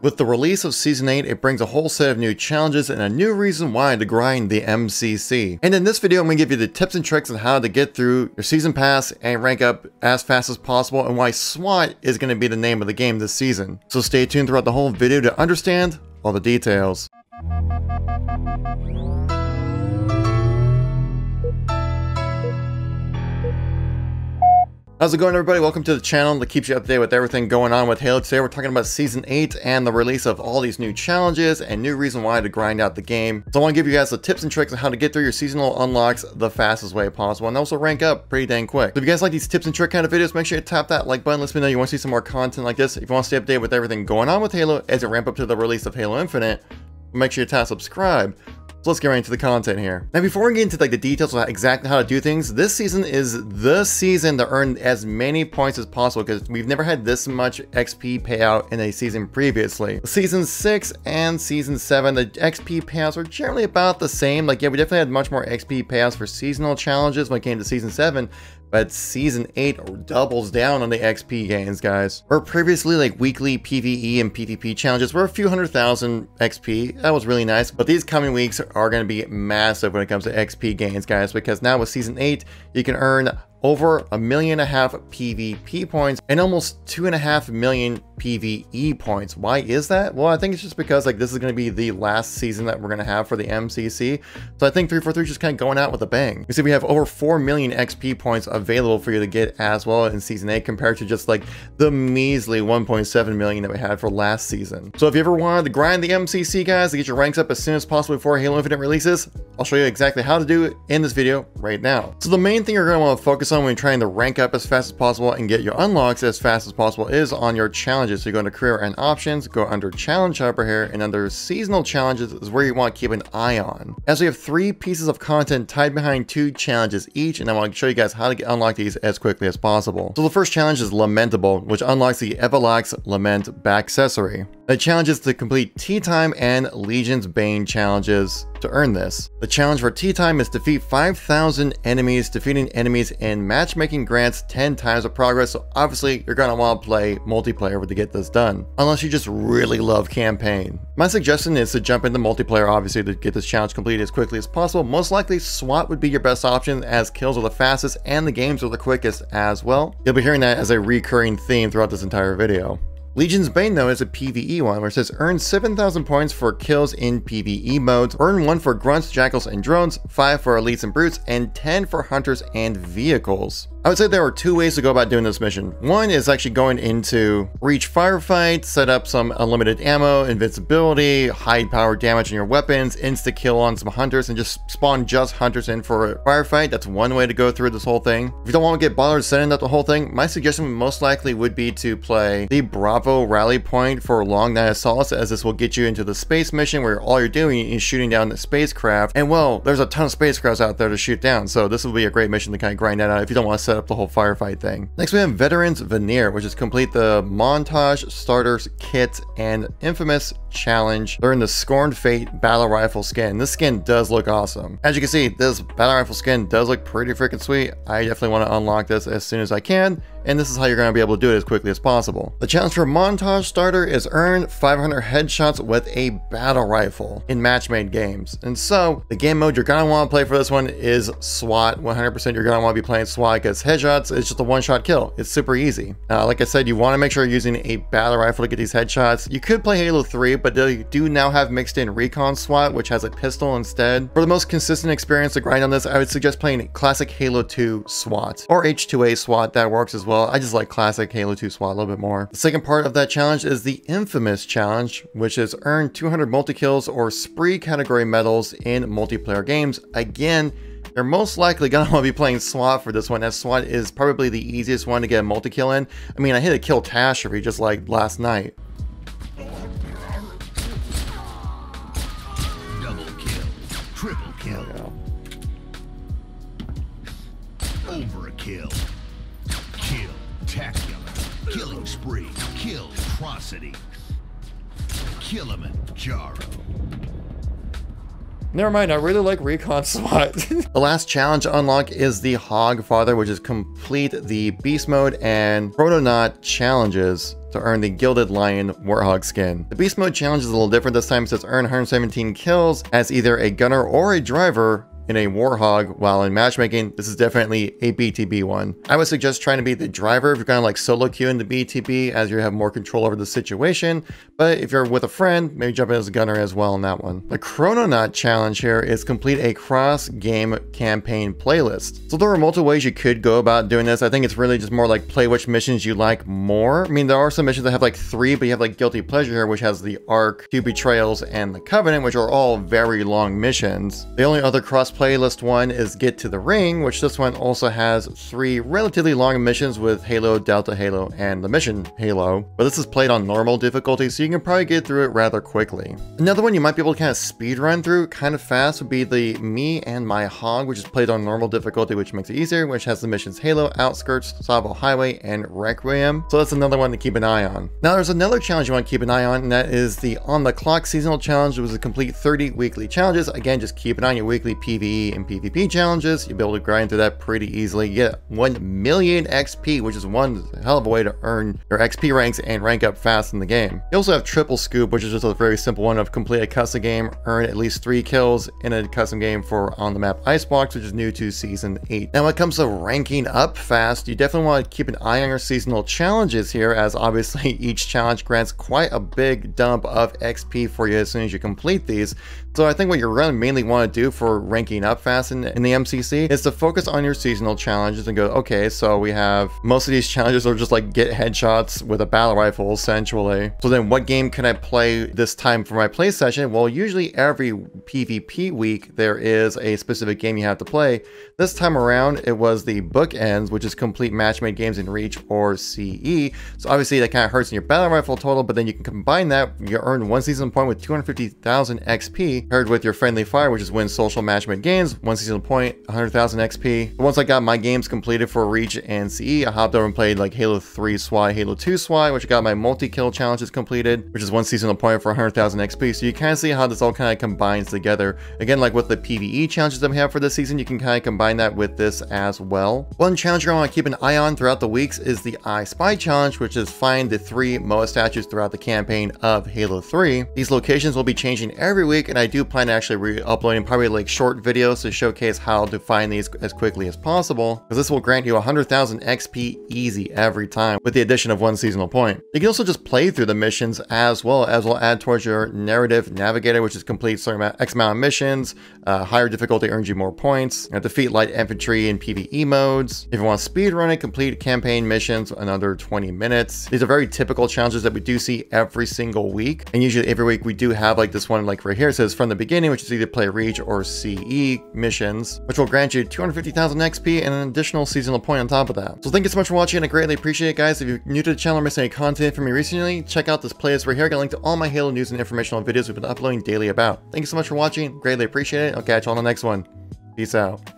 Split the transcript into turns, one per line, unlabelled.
With the release of Season 8, it brings a whole set of new challenges and a new reason why to grind the MCC. And in this video, I'm going to give you the tips and tricks on how to get through your Season Pass and rank up as fast as possible and why SWAT is going to be the name of the game this season. So stay tuned throughout the whole video to understand all the details. How's it going everybody? Welcome to the channel that keeps you up to date with everything going on with Halo. Today we're talking about Season 8 and the release of all these new challenges and new reason why to grind out the game. So I want to give you guys the tips and tricks on how to get through your seasonal unlocks the fastest way possible and also rank up pretty dang quick. So if you guys like these tips and trick kind of videos, make sure you tap that like button. Let me know you want to see some more content like this. If you want to stay updated with everything going on with Halo as it ramp up to the release of Halo Infinite, make sure you tap subscribe so let's get right into the content here. Now before we get into like the details of exactly how to do things, this season is the season to earn as many points as possible because we've never had this much XP payout in a season previously. Season 6 and Season 7, the XP payouts were generally about the same. Like yeah, we definitely had much more XP payouts for seasonal challenges when it came to Season 7, but Season 8 doubles down on the XP gains, guys. Where previously, like, weekly PvE and PvP challenges were a few hundred thousand XP. That was really nice. But these coming weeks are going to be massive when it comes to XP gains, guys, because now with Season 8, you can earn over a million and a half PvP points and almost two and a half million PvE points. Why is that? Well, I think it's just because like this is going to be the last season that we're going to have for the MCC. So I think 343 is just kind of going out with a bang. You see, we have over 4 million XP points available for you to get as well in Season 8 compared to just like the measly 1.7 million that we had for last season. So if you ever wanted to grind the MCC, guys, to get your ranks up as soon as possible before Halo Infinite releases, I'll show you exactly how to do it in this video right now. So the main thing you're going to want to focus on when trying to rank up as fast as possible and get your unlocks as fast as possible is on your challenges. So you go into career and options, go under challenge upper here, and under seasonal challenges is where you want to keep an eye on. As we have three pieces of content tied behind two challenges each, and I want to show you guys how to get, unlock these as quickly as possible. So the first challenge is Lamentable, which unlocks the Epilogue's Lament back accessory. The challenge is to complete Tea Time and Legion's Bane challenges to earn this. The challenge for Tea Time is defeat 5,000 enemies. Defeating enemies in matchmaking grants 10 times of progress, so obviously you're gonna want to play multiplayer to get this done, unless you just really love campaign. My suggestion is to jump into multiplayer obviously to get this challenge completed as quickly as possible. Most likely SWAT would be your best option as kills are the fastest and the games are the quickest as well. You'll be hearing that as a recurring theme throughout this entire video. Legion's Bane though is a PvE one where it says earn 7,000 points for kills in PvE modes, earn 1 for grunts, jackals, and drones, 5 for elites and brutes, and 10 for hunters and vehicles. I would say there are two ways to go about doing this mission. One is actually going into Reach Firefight, set up some unlimited ammo, invincibility, high power damage on your weapons, insta-kill on some hunters, and just spawn just hunters in for a firefight. That's one way to go through this whole thing. If you don't want to get bothered setting up the whole thing, my suggestion most likely would be to play the Bravo Rally Point for Long Night of Solace, as this will get you into the space mission where all you're doing is shooting down the spacecraft. And well, there's a ton of spacecrafts out there to shoot down, so this will be a great mission to kind of grind that out if you don't want to set up the whole firefight thing. Next we have Veterans Veneer, which is complete the Montage Starters Kit and Infamous Challenge. Learn the Scorned Fate Battle Rifle skin. This skin does look awesome. As you can see, this Battle Rifle skin does look pretty freaking sweet. I definitely want to unlock this as soon as I can and this is how you're going to be able to do it as quickly as possible. The challenge for Montage Starter is earn 500 headshots with a battle rifle in match-made games. And so, the game mode you're going to want to play for this one is SWAT. 100% you're going to want to be playing SWAT because headshots is just a one-shot kill. It's super easy. Uh, like I said, you want to make sure you're using a battle rifle to get these headshots. You could play Halo 3, but they do now have mixed in Recon SWAT, which has a pistol instead. For the most consistent experience to grind on this, I would suggest playing classic Halo 2 SWAT or H2A SWAT. That works as well well. I just like classic Halo 2 SWAT a little bit more. The second part of that challenge is the infamous challenge, which is earn 200 multi-kills or spree category medals in multiplayer games. Again, they're most likely gonna want to be playing SWAT for this one, as SWAT is probably the easiest one to get a multi-kill in. I mean, I hit a Kill-tastrophe just like last night.
Double kill, triple kill, overkill. Spectacular. Killing spree. Kill atrocity. Killimanjaro.
Never mind, I really like Recon SWAT. the last challenge unlock is the Hog Father, which is complete the Beast Mode and Protonaut challenges to earn the Gilded Lion Warthog skin. The Beast Mode challenge is a little different this time since earn 117 kills as either a gunner or a driver in a Warthog, while in matchmaking, this is definitely a BTB one. I would suggest trying to be the driver if you're kind of like solo queue in the BTB as you have more control over the situation, but if you're with a friend, maybe jump in as a gunner as well in that one. The Chrononaut challenge here is complete a cross-game campaign playlist. So there are multiple ways you could go about doing this. I think it's really just more like play which missions you like more. I mean, there are some missions that have like three, but you have like Guilty Pleasure here, which has the Ark, Two Betrayals, and the Covenant, which are all very long missions. The only other cross playlist one is Get to the Ring, which this one also has three relatively long missions with Halo, Delta Halo, and the Mission Halo. But this is played on normal difficulty, so you can probably get through it rather quickly. Another one you might be able to kind of speed run through kind of fast would be the Me and My Hog, which is played on normal difficulty, which makes it easier, which has the missions Halo, Outskirts, Tsavo Highway, and Requiem. So that's another one to keep an eye on. Now there's another challenge you want to keep an eye on, and that is the On the Clock Seasonal Challenge. It was a complete 30 weekly challenges. Again, just keep an eye on your weekly And PvP challenges. You'll be able to grind through that pretty easily. You get 1 million XP, which is one hell of a way to earn your XP ranks and rank up fast in the game. You also have Triple Scoop, which is just a very simple one of complete a custom game, earn at least 3 kills in a custom game for on the map Icebox, which is new to Season 8. Now when it comes to ranking up fast, you definitely want to keep an eye on your seasonal challenges here, as obviously each challenge grants quite a big dump of XP for you as soon as you complete these. So I think what you're going to mainly want to do for ranking up fast in, in the MCC is to focus on your seasonal challenges and go, okay, so we have most of these challenges are just like get headshots with a battle rifle essentially. So then what game can I play this time for my play session? Well, usually every PvP week there is a specific game you have to play. This time around it was the bookends, which is complete match-made games in Reach or CE. So obviously that kind of hurts in your battle rifle total, but then you can combine that, you earn one season point with 250,000 XP paired with your friendly fire, which is win social match-made games, one season point, 100,000 XP. Once I got my games completed for Reach and CE, I hopped over and played like Halo 3 SWAT, Halo 2 SWAT, which got my multi-kill challenges completed, which is one seasonal point for 100,000 XP. So you kind of see how this all kind of combines together. Again, like with the PvE challenges that we have for this season, you can kind of combine that with this as well. One challenge to want to keep an eye on throughout the weeks is the I Spy challenge, which is find the three MOA statues throughout the campaign of Halo 3. These locations will be changing every week, and I do plan to actually re-uploading probably like short videos to showcase how to find these as quickly as possible, because this will grant you 100,000 XP easy every time with the addition of one seasonal point. You can also just play through the missions as well as will add towards your narrative navigator, which is complete certain amount, X amount of missions, uh, higher difficulty earns you more points, you defeat light infantry in PvE modes. If you want to speed run it, complete campaign missions, another 20 minutes. These are very typical challenges that we do see every single week, and usually every week we do have like this one like right here, it says from the beginning, which is either play Reach or CE missions, which will grant you 250,000 XP and an additional seasonal point on top of that. So thank you so much for watching, I greatly appreciate it guys. If you're new to the channel or missing any content from me recently, check out this playlist right here. I got a link to all my Halo news and informational videos we've been uploading daily about. Thank you so much for watching, greatly appreciate it. I'll catch you on the next one. Peace out.